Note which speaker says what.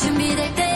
Speaker 1: 준비될 때